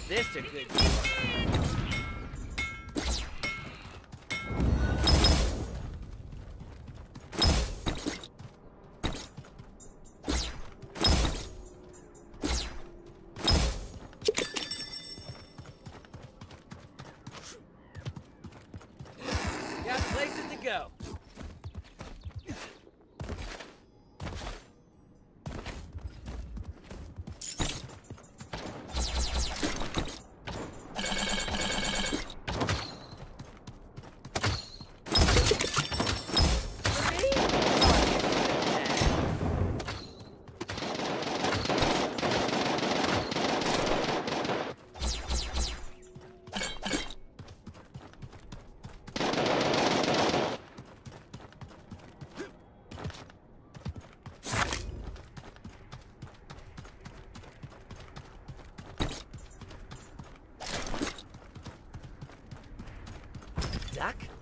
Put this to good use. Places to go. Duck?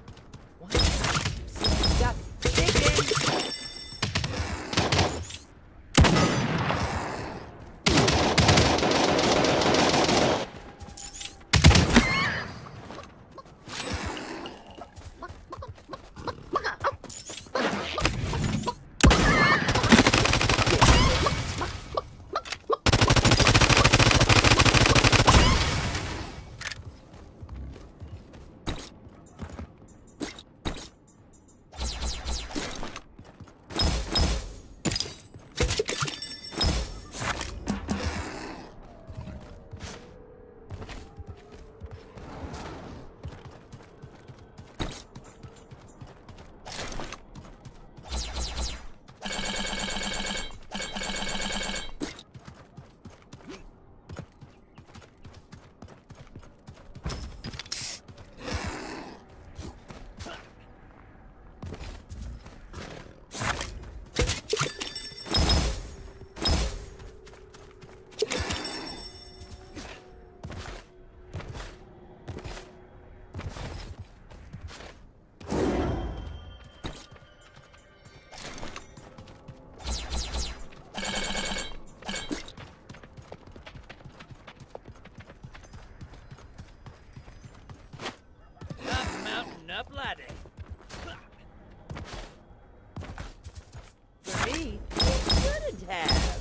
Mountain, up ladder. For me, you shouldn't have.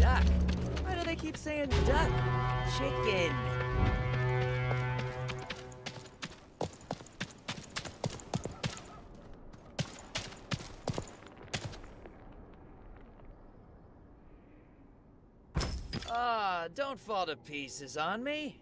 Duck? Why do they keep saying duck? Chicken. Ah, don't fall to pieces on me.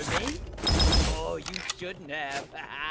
For me? Oh, you shouldn't have. Ah.